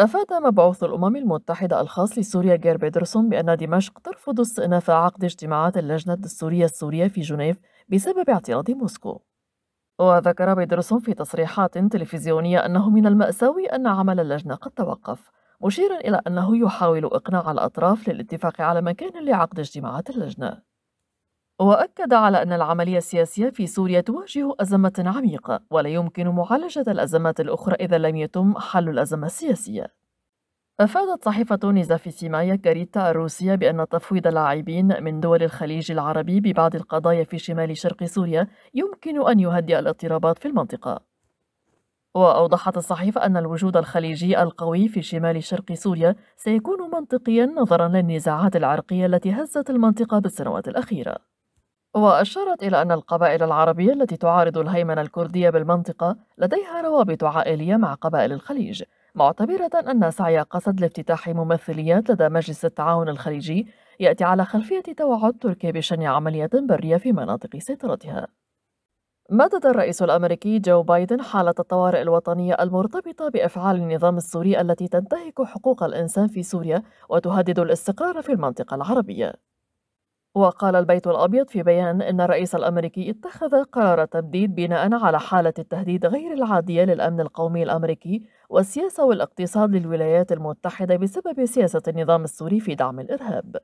أفاد مبعوث الأمم المتحدة الخاص لسوريا جير بيدرسون بأن دمشق ترفض استئناف عقد اجتماعات اللجنة الدستورية السورية في جنيف بسبب اعتراض موسكو. وذكر بيدرسون في تصريحات تلفزيونية أنه من المأساوي أن عمل اللجنة قد توقف مشيرا إلى أنه يحاول إقناع الأطراف للاتفاق على مكان لعقد اجتماعات اللجنة. وأكد على أن العملية السياسية في سوريا تواجه أزمة عميقة ولا يمكن معالجة الأزمات الأخرى إذا لم يتم حل الأزمة السياسية. أفادت صحيفة نيزافيسيمايا كاريتا الروسية بأن تفويض اللاعبين من دول الخليج العربي ببعض القضايا في شمال شرق سوريا يمكن أن يهدئ الاضطرابات في المنطقة. وأوضحت الصحيفة أن الوجود الخليجي القوي في شمال شرق سوريا سيكون منطقيا نظرا للنزاعات العرقية التي هزت المنطقة بالسنوات الأخيرة. وأشارت إلى أن القبائل العربية التي تعارض الهيمنة الكردية بالمنطقة لديها روابط عائلية مع قبائل الخليج معتبرة أن سعي قسد لافتتاح ممثليات لدى مجلس التعاون الخليجي يأتي على خلفية توعد تركيا بشن عملية برية في مناطق سيطرتها. مدد الرئيس الأمريكي جو بايدن حالة الطوارئ الوطنية المرتبطة بأفعال النظام السوري التي تنتهك حقوق الإنسان في سوريا وتهدد الاستقرار في المنطقة العربية. وقال البيت الأبيض في بيان إن الرئيس الأمريكي اتخذ قرار تبديد بناء على حالة التهديد غير العادية للأمن القومي الأمريكي والسياسة والاقتصاد للولايات المتحدة بسبب سياسة النظام السوري في دعم الإرهاب.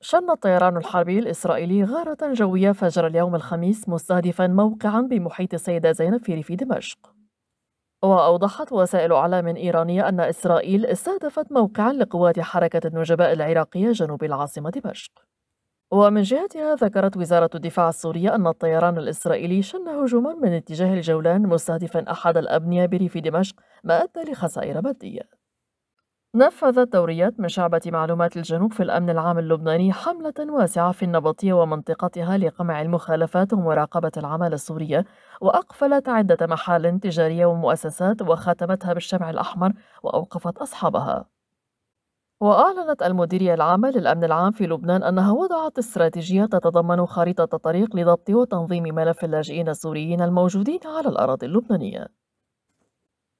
شن الطيران الحربي الإسرائيلي غارة جوية فجر اليوم الخميس مستهدفا موقعا بمحيط السيدة زينب في ريف دمشق. وأوضحت وسائل إعلام إيرانية أن إسرائيل استهدفت موقعا لقوات حركة النجباء العراقية جنوب العاصمة دمشق. ومن جهتها ذكرت وزارة الدفاع السورية أن الطيران الإسرائيلي شن هجوما من اتجاه الجولان مستهدفا أحد الأبنية بريف دمشق ما أدى لخسائر مادية. نفذت دوريات من شعبة معلومات الجنوب في الأمن العام اللبناني حملة واسعة في النبطية ومنطقتها لقمع المخالفات ومراقبة العمالة السورية وأقفلت عدة محال تجارية ومؤسسات وختمتها بالشمع الأحمر وأوقفت أصحابها. وأعلنت المديرية العامة للأمن العام في لبنان أنها وضعت استراتيجية تتضمن خريطة طريق لضبط وتنظيم ملف اللاجئين السوريين الموجودين على الأراضي اللبنانية.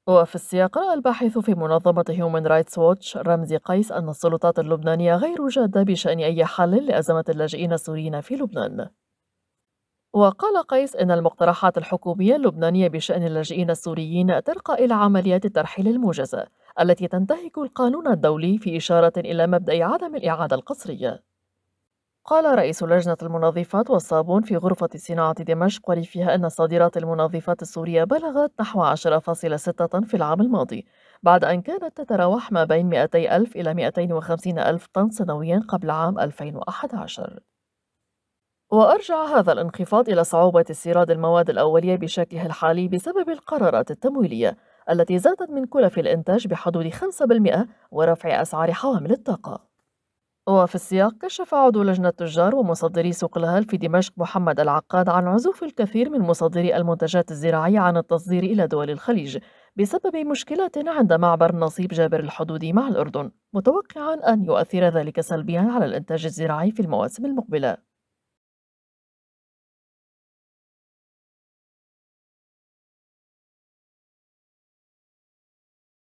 وفي السياق رأى الباحث في منظمة هيومن رايتس ووتش رمزي قيس أن السلطات اللبنانية غير جادة بشأن أي حل لأزمة اللاجئين السوريين في لبنان. وقال قيس إن المقترحات الحكومية اللبنانية بشأن اللاجئين السوريين ترقى إلى عمليات الترحيل الموجزة التي تنتهك القانون الدولي في إشارة إلى مبدأ عدم الإعادة القسرية. قال رئيس لجنة المنظفات والصابون في غرفة صناعة دمشق وريفها أن صادرات المنظفات السورية بلغت نحو 10.6 طن في العام الماضي بعد أن كانت تتراوح ما بين 200 ألف إلى 250 ألف طن سنويا قبل عام 2011 وأرجع هذا الانخفاض إلى صعوبة استيراد المواد الأولية بشكلها الحالي بسبب القرارات التمويلية التي زادت من كلف الإنتاج بحدود 5% ورفع أسعار حوامل الطاقة. وفي السياق كشف عضو لجنة تجار ومصدري سوق الهال في دمشق محمد العقاد عن عزوف الكثير من مصدري المنتجات الزراعية عن التصدير إلى دول الخليج بسبب مشكلات عند معبر نصيب جابر الحدودي مع الأردن متوقعا أن يؤثر ذلك سلبيا على الإنتاج الزراعي في المواسم المقبلة.